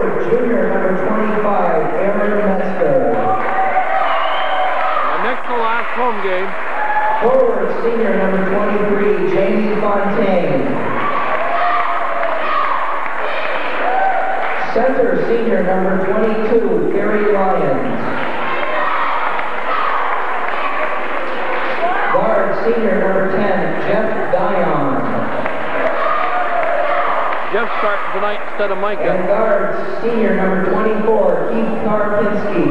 junior number 25, Aaron Metzger. Our next to last home game. Forward, senior number 23, Jamie Fontaine. Center, senior number 22, Gary Lyons. Guard, senior number 10, Jeff Dion. Jeff starting tonight instead of And Micah. guard, senior number 24, Keith Karpinski.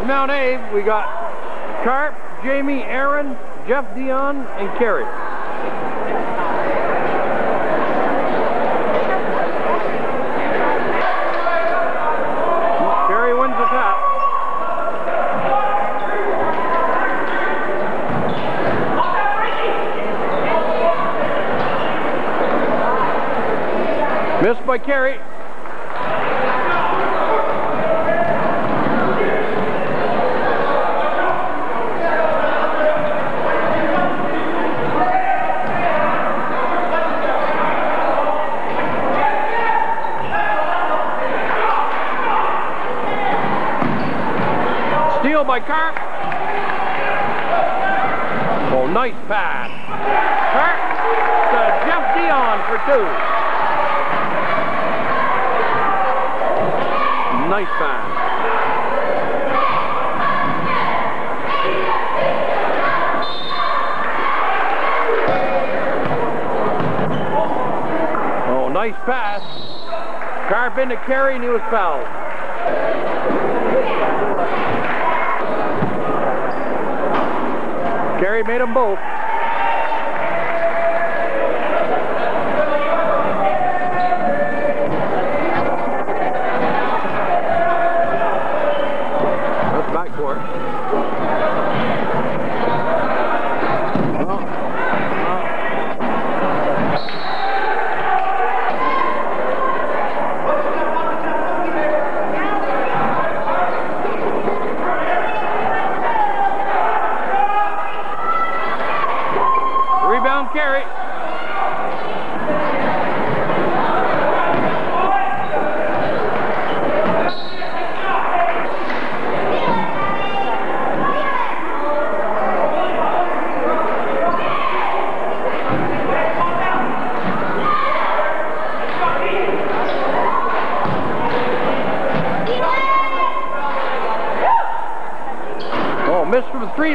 In Mount A, we got Carp, Jamie, Aaron, Jeff Dion, and. Kerry wins the top. Missed by Kerry. Steal by Carp. Oh, nice pass. Carp to Jeff Dion for two. Nice pass. Oh, nice pass. Carp into carry and he was fouled. Carey made them both.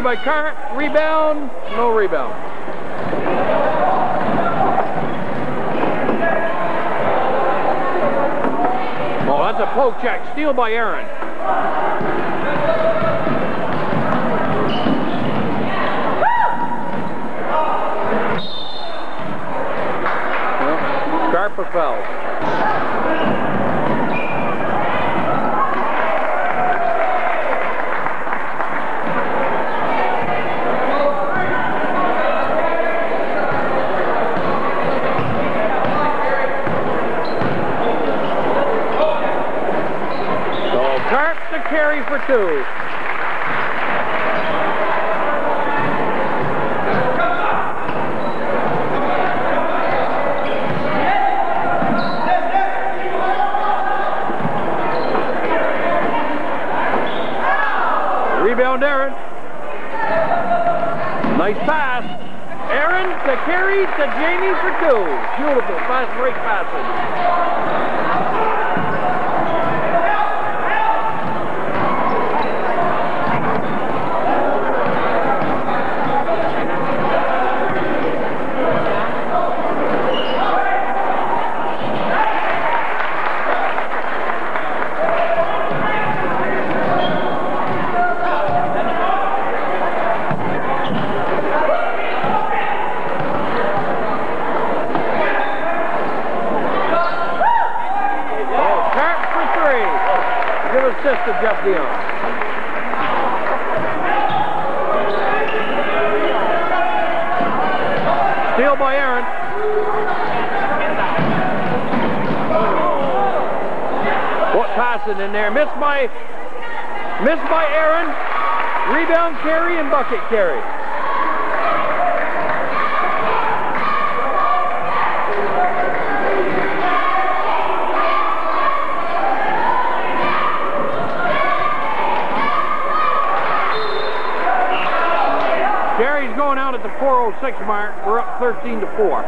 By Carp. Rebound. No rebound. Oh, that's a poke check. Steal by Aaron. Well, Carp was fouled. So Carp to carry for two. Rebound Aaron. Nice pass. Second carry. Gary's going out at the 406 mark. We're up 13 to 4.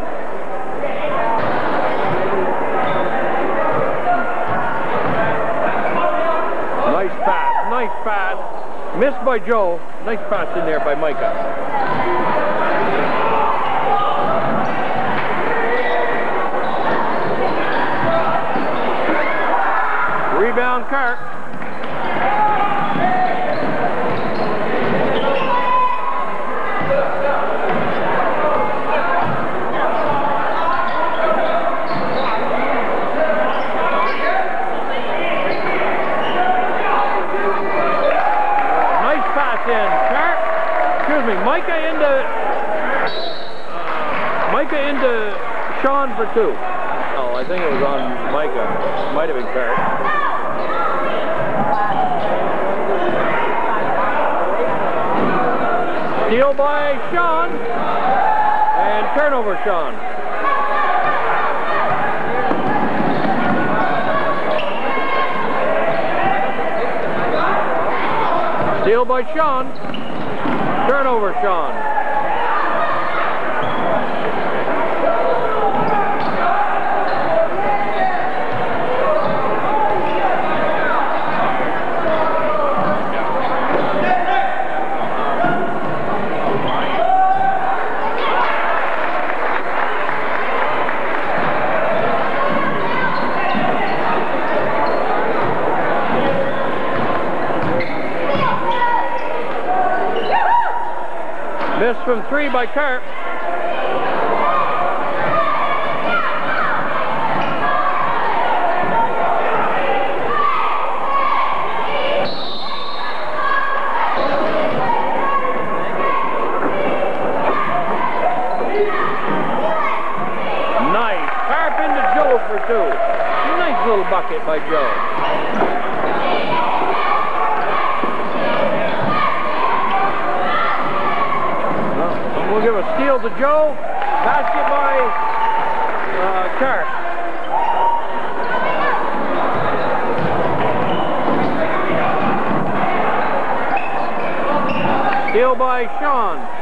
Nice pass. Nice pass. Missed by Joe. Nice cross in there by Micah. Steal by Sean. Turnover, Sean. three by Carp. Steal by Sean.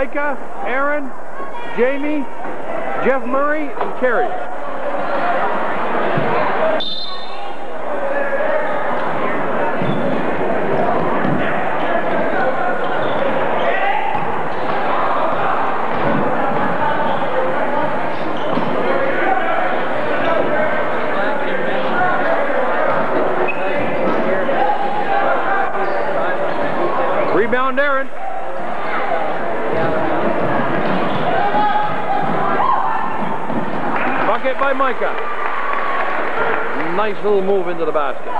Micah little move into the basket.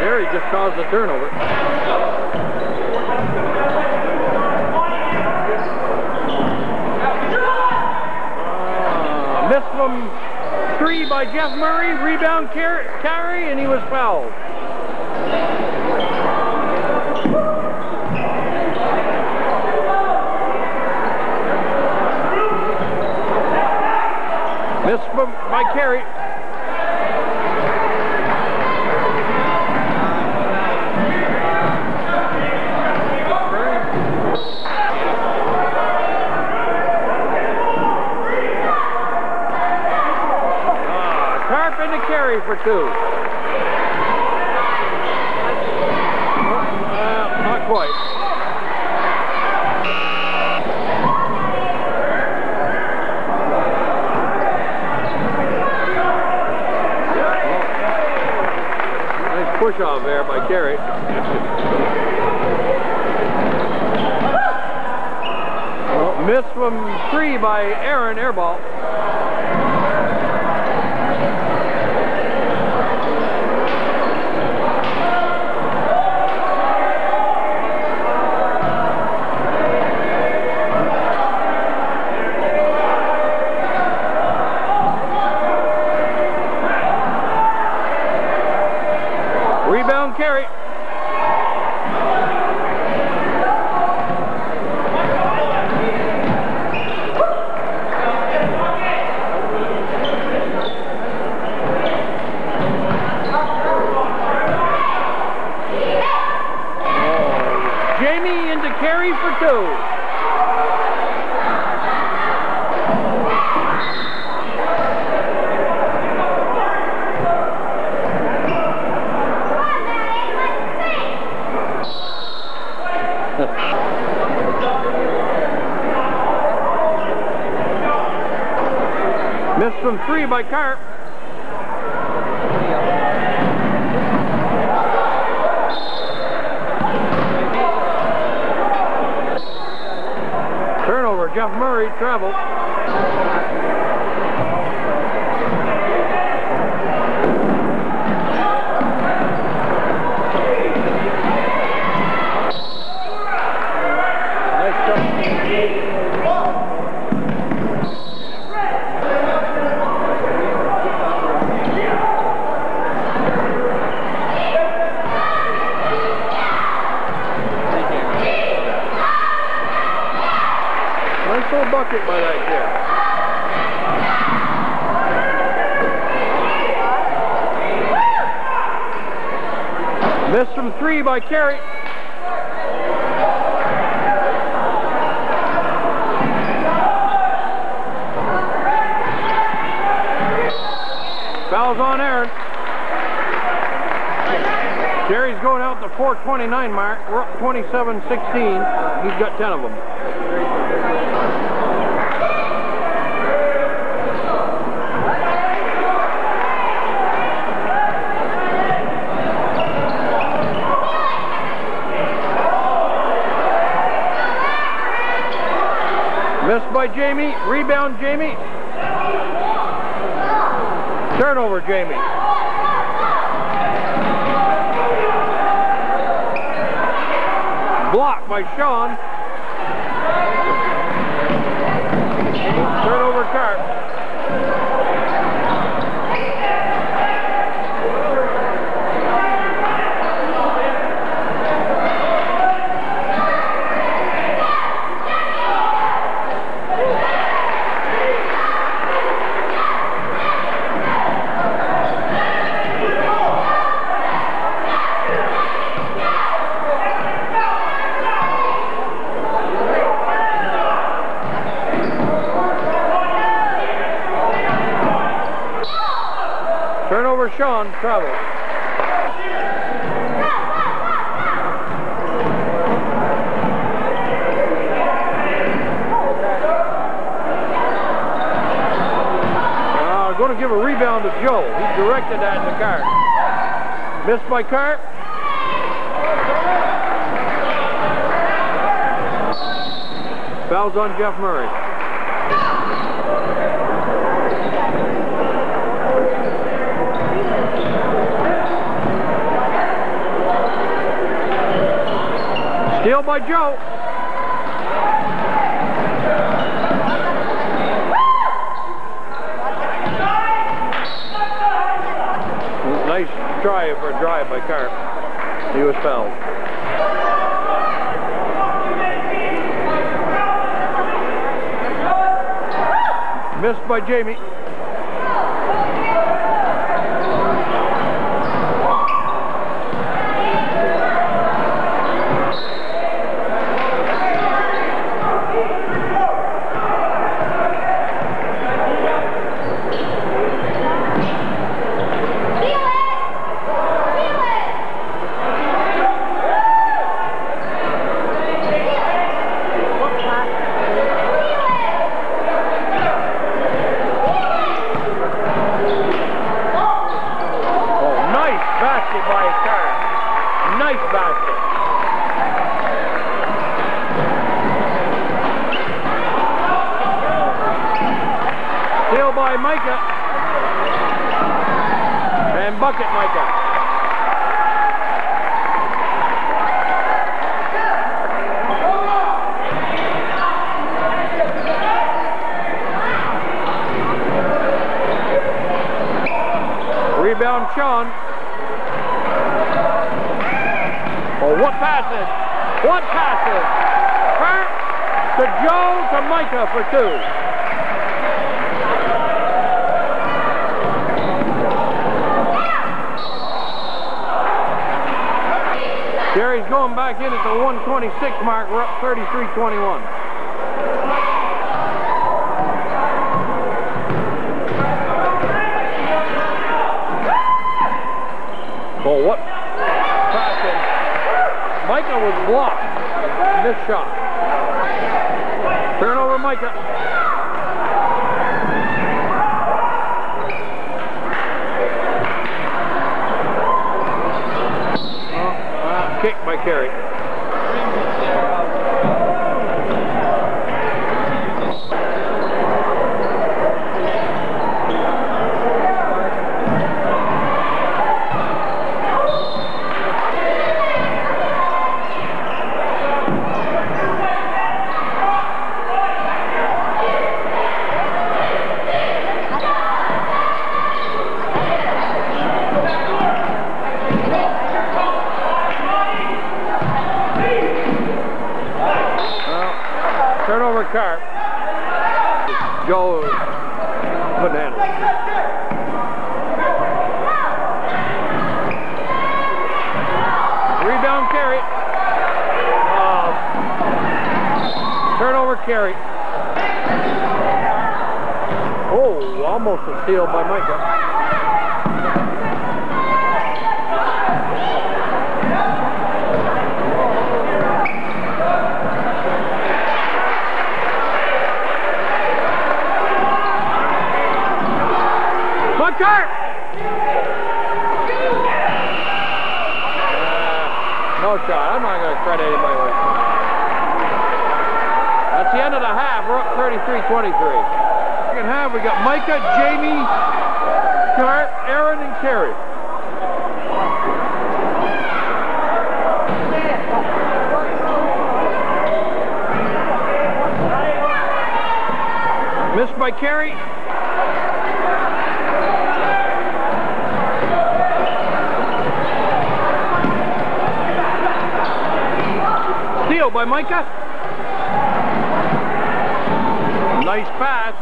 There he just caused the turnover. Uh, missed from three by Jeff Murray, rebound car carry, and he was fouled. Missed from, by Carey. Ah, Carp into Carey for two. Uh, not quite. Nice push off there by Carey. Well, Miss from three by Aaron, airball. Rebound carry. Jamie into carry for two. Missed from three by Carp. Turnover, Jeff Murray, travel. Nice shot. Nice little bucket by that kid. Missed from three by Carey. Fouls on Aaron. Jerry's going out the 429 mark. We're up 27-16. He's got 10 of them. Missed by Jamie. Rebound, Jamie. Turnover, Jamie. By Sean. Missed by Carp. Fouls on Jeff Murray. Steal by Joe. by Jamie. bucket, Micah. back in at the 126 mark. We're up 33-21. by Carey. Steal by Micah. Nice pass.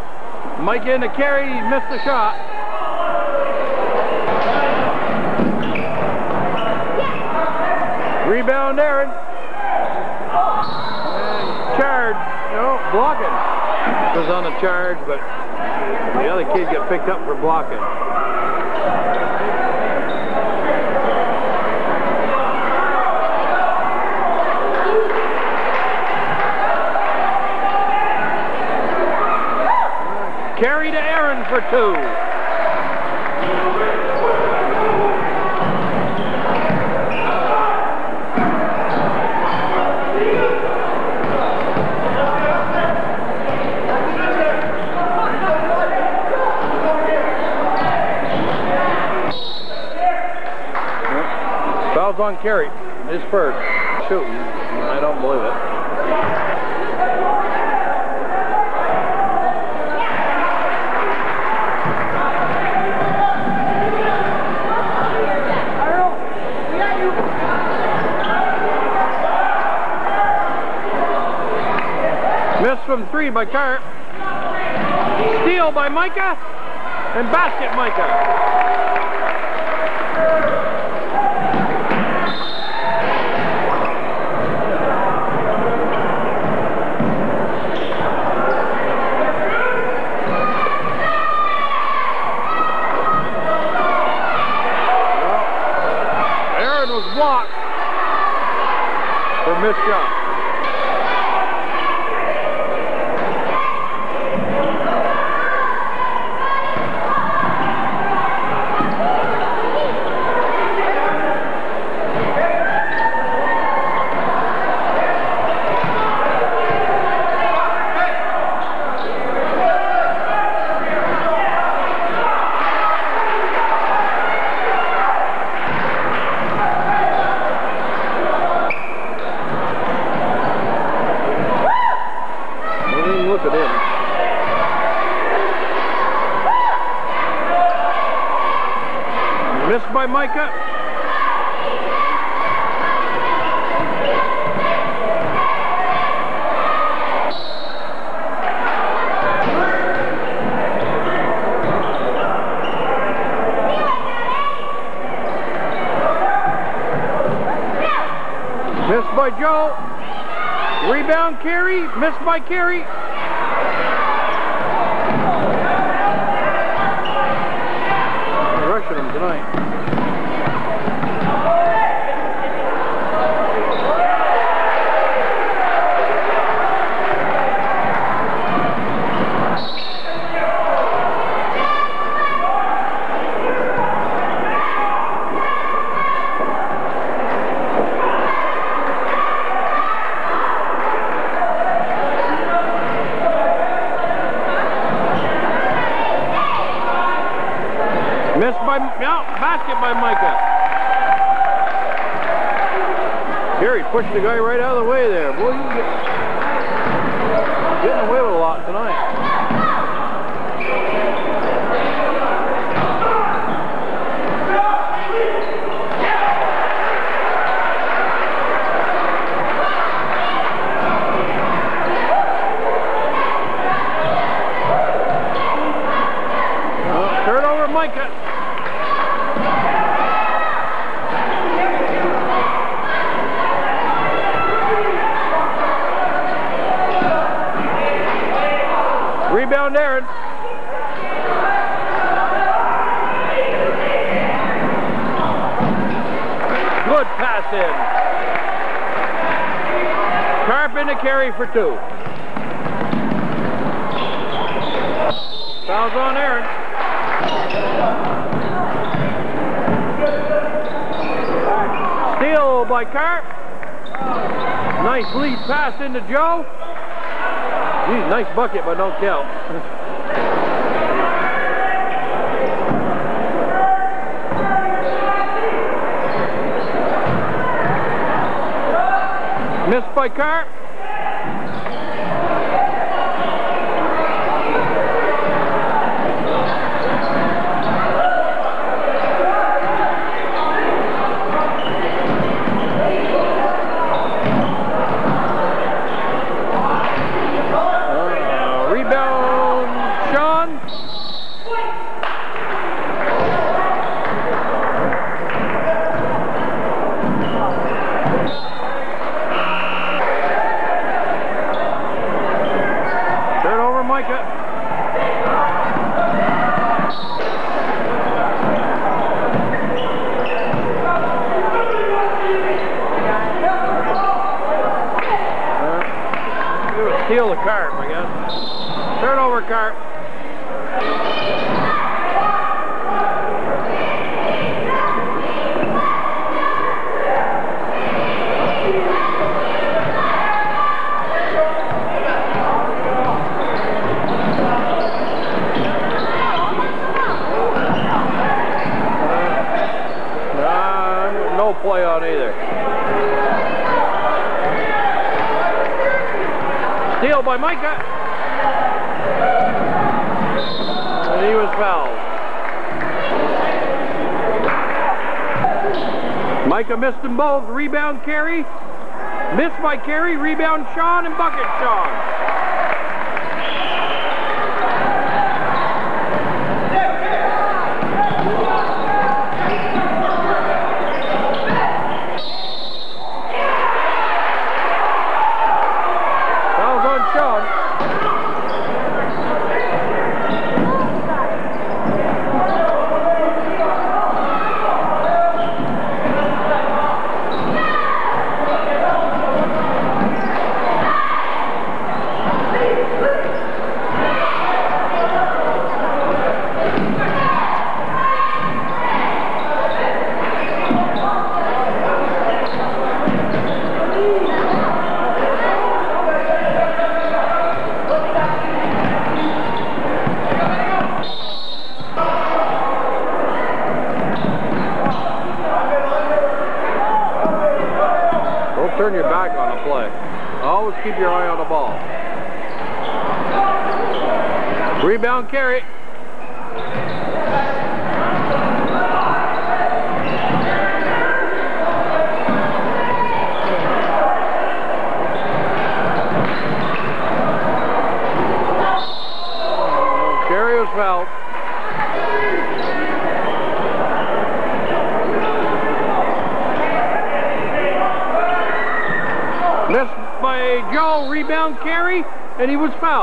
Micah into Carey. He missed the shot. number two. Fouls on Carey, his first. Shoot, I don't believe it. Three by Carp. Steal by Micah. And basket Micah. Aaron was blocked for missed shot. Don't even look at him. Missed by Micah. Missed by Joe. Rebound carry, missed by carry. Rushing him tonight. Missed by, no, basket by Micah. Pushed the guy right out of the way there. Boy, you get, getting away with a lot tonight. Uh, turnover, Micah. Rebound, Aaron. Good pass in. Carp in the carry for two. Fouls on Aaron. Steal by Carp. Nice lead pass into Joe. Geez, nice bucket, but don't count. Missed by Carp. Micah missed them both. Rebound carry. Missed by carry. Rebound Sean and bucket Sean. and he was fouled.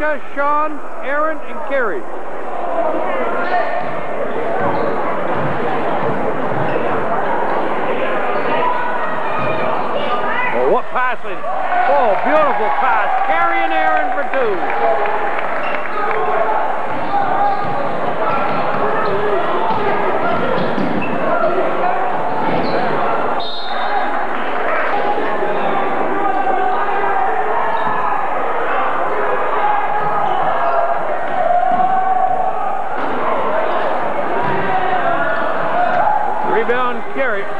Just show rebound carry.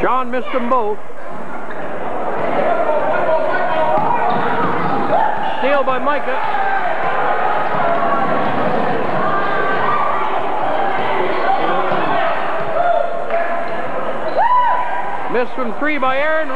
Sean missed them both. Steal by Micah. Missed from three by Aaron.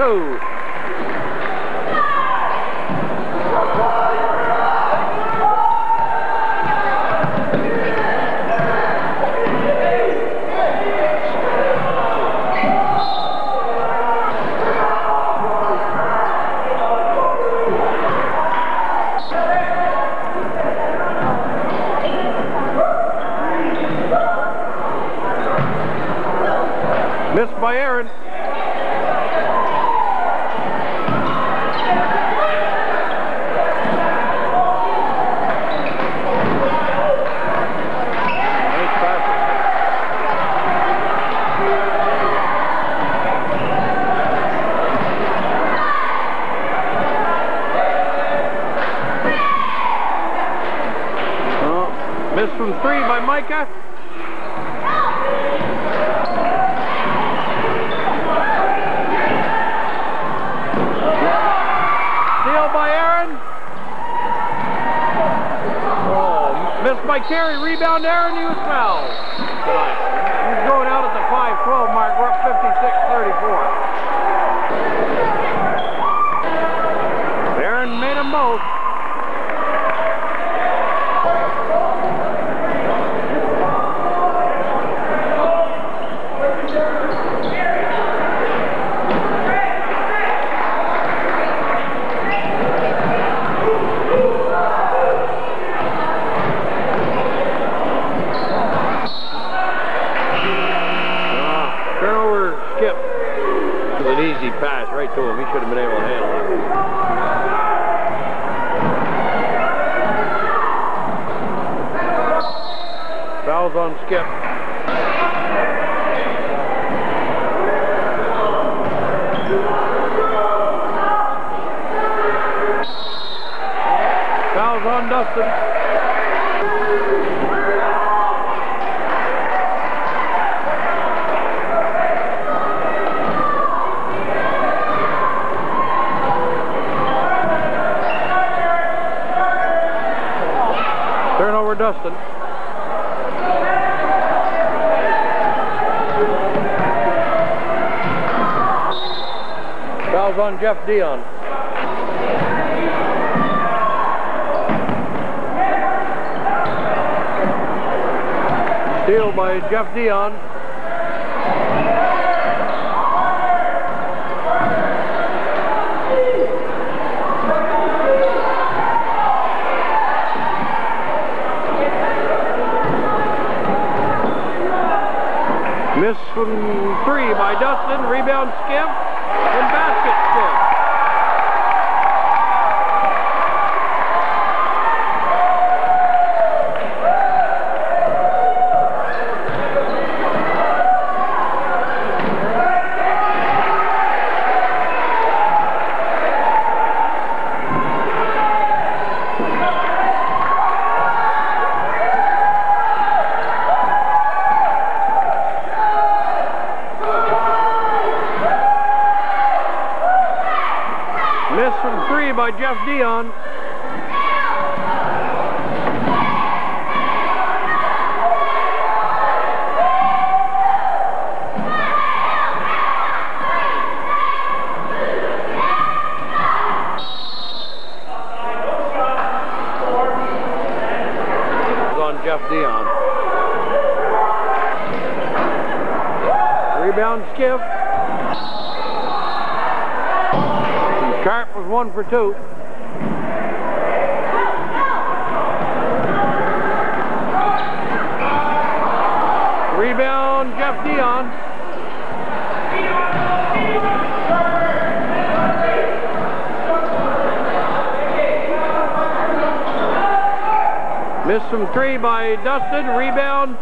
two. Skip. on Jeff Dion. Steal by Jeff Dion. Jeff Dion. Jeff Dion. Rebound Skiff. Sharp was one for two. from three by Dustin. Rebound.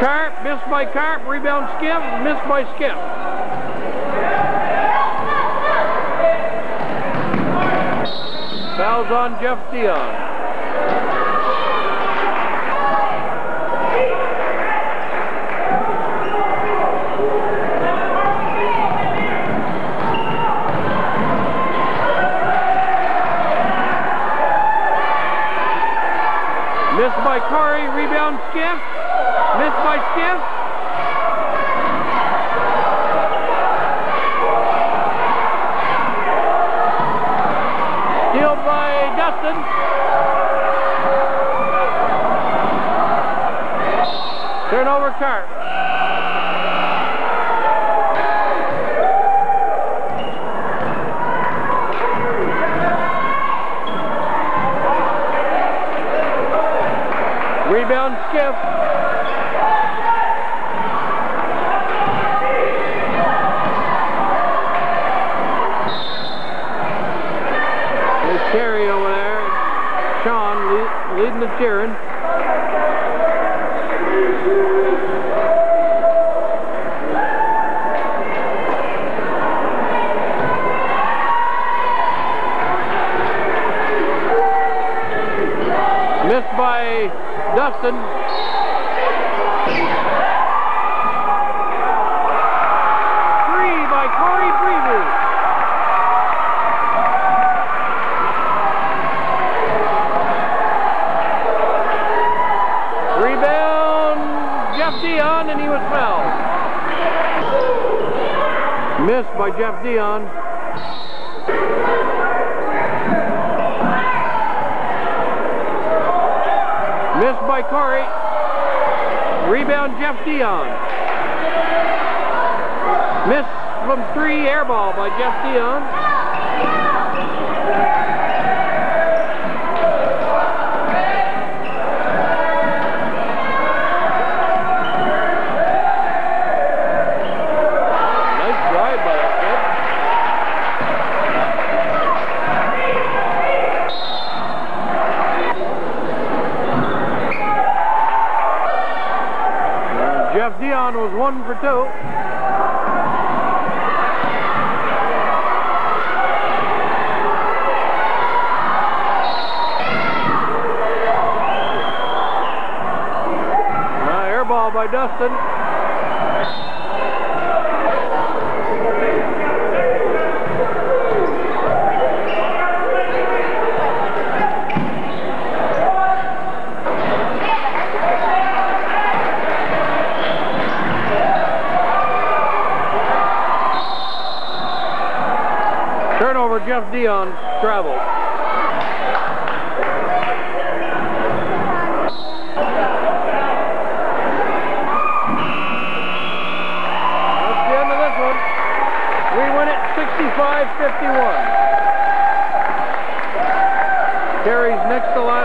Carp. Missed by Carp. Rebound Skip. Missed by Skip. Fouls on Jeff Dion. Justin. Turnover Carp. by Jeff Dion. Missed by Corey. Rebound, Jeff Dion. Miss from three, air ball by Jeff Dion. by Dustin. Carries next to line.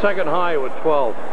second high with 12.